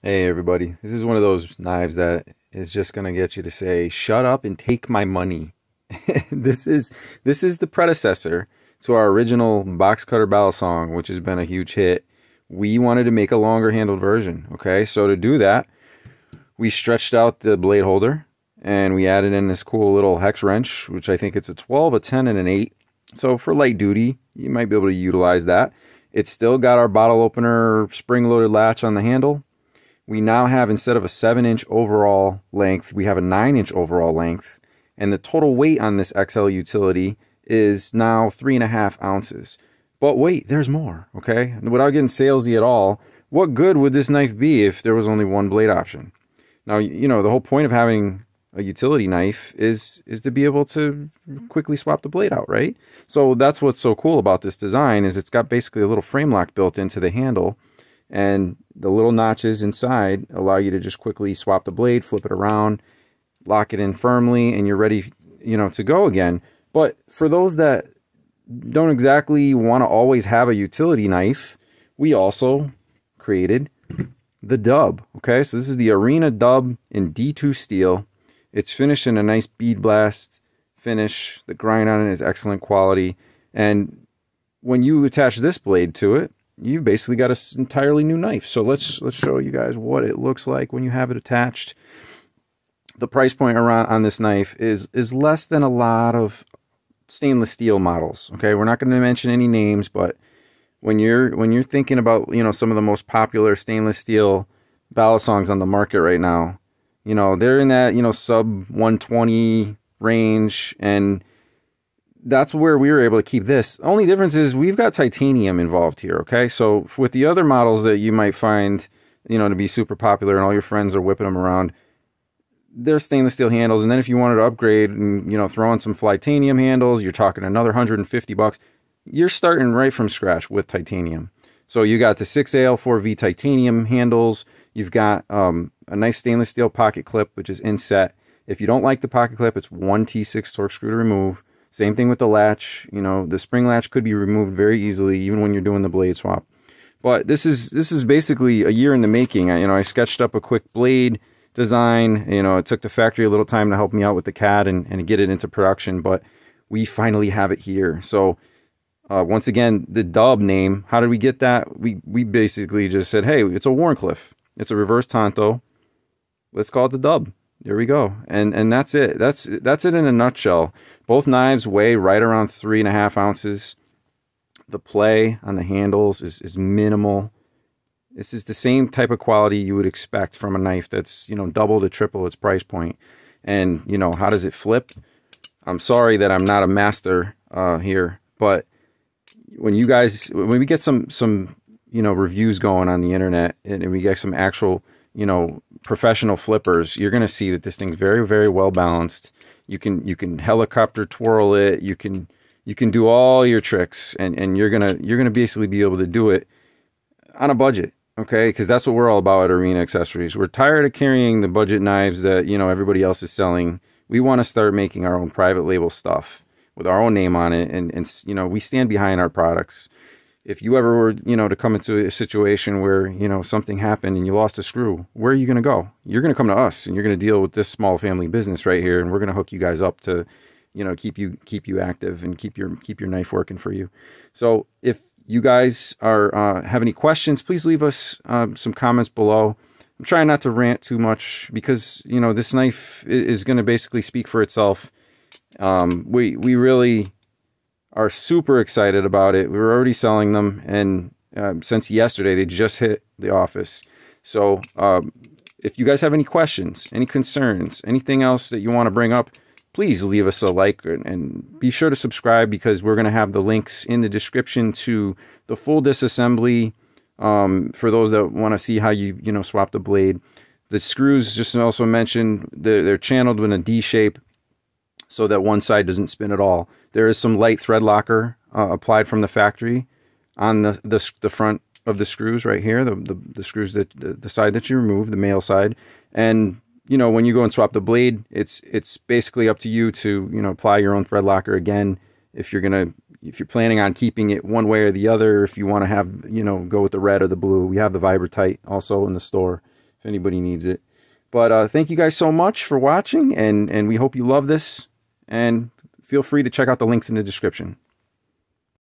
Hey everybody, this is one of those knives that is just gonna get you to say, shut up and take my money. this is this is the predecessor to our original box cutter Balisong, which has been a huge hit. We wanted to make a longer handled version, okay? So to do that, we stretched out the blade holder and we added in this cool little hex wrench, which I think it's a 12, a 10, and an 8. So for light duty, you might be able to utilize that. It's still got our bottle opener spring loaded latch on the handle we now have instead of a 7 inch overall length, we have a 9 inch overall length. And the total weight on this XL utility is now 3.5 ounces. But wait, there's more, okay? Without getting salesy at all, what good would this knife be if there was only one blade option? Now, you know, the whole point of having a utility knife is is to be able to quickly swap the blade out, right? So that's what's so cool about this design is it's got basically a little frame lock built into the handle and the little notches inside allow you to just quickly swap the blade, flip it around, lock it in firmly, and you're ready, you know, to go again. But for those that don't exactly want to always have a utility knife, we also created the dub. Okay, so this is the Arena dub in D2 steel. It's finished in a nice bead blast finish. The grind on it is excellent quality. And when you attach this blade to it, you basically got an entirely new knife. So let's let's show you guys what it looks like when you have it attached. The price point around on this knife is is less than a lot of stainless steel models. Okay, we're not going to mention any names, but when you're when you're thinking about you know some of the most popular stainless steel Balisongs on the market right now, you know they're in that you know sub 120 range and that's where we were able to keep this. Only difference is we've got titanium involved here, okay? So with the other models that you might find, you know, to be super popular and all your friends are whipping them around, they're stainless steel handles. And then if you wanted to upgrade and, you know, throw in some Flytanium handles, you're talking another 150 bucks. You're starting right from scratch with titanium. So you got the 6AL4V titanium handles. You've got um, a nice stainless steel pocket clip, which is inset. If you don't like the pocket clip, it's one T6 Torx screw to remove. Same thing with the latch. You know, the spring latch could be removed very easily, even when you're doing the blade swap. But this is this is basically a year in the making. I, you know, I sketched up a quick blade design. You know, it took the factory a little time to help me out with the CAD and, and get it into production, but we finally have it here. So uh, once again, the dub name, how did we get that? We we basically just said, hey, it's a Wharncliffe. It's a reverse Tanto. Let's call it the dub. There we go. And and that's it. That's that's it in a nutshell. Both knives weigh right around three and a half ounces. The play on the handles is, is minimal. This is the same type of quality you would expect from a knife that's, you know, double to triple its price point. And, you know, how does it flip? I'm sorry that I'm not a master uh, here, but when you guys, when we get some, some, you know, reviews going on the internet and we get some actual, you know, professional flippers, you're going to see that this thing's very, very well balanced. You can you can helicopter twirl it. You can you can do all your tricks, and and you're gonna you're gonna basically be able to do it on a budget. Okay, because that's what we're all about at Arena Accessories. We're tired of carrying the budget knives that you know everybody else is selling. We want to start making our own private label stuff with our own name on it, and and you know we stand behind our products if you ever were, you know, to come into a situation where, you know, something happened and you lost a screw, where are you going to go? You're going to come to us and you're going to deal with this small family business right here and we're going to hook you guys up to, you know, keep you keep you active and keep your keep your knife working for you. So, if you guys are uh, have any questions, please leave us um, some comments below. I'm trying not to rant too much because, you know, this knife is going to basically speak for itself. Um, we we really are super excited about it. We were already selling them, and uh, since yesterday, they just hit the office. So, um, if you guys have any questions, any concerns, anything else that you want to bring up, please leave us a like and, and be sure to subscribe because we're going to have the links in the description to the full disassembly um, for those that want to see how you you know swap the blade. The screws, just also mentioned, they're, they're channeled in a D shape so that one side doesn't spin at all. There is some light thread locker uh, applied from the factory on the, the, the front of the screws right here, the, the, the screws that the, the, side that you remove, the male side. And you know, when you go and swap the blade, it's it's basically up to you to, you know, apply your own thread locker again if you're gonna if you're planning on keeping it one way or the other, if you want to have, you know, go with the red or the blue. We have the Vibratite also in the store. if anybody needs it. But uh, thank you guys so much for watching, and, and we hope you love this. And feel free to check out the links in the description.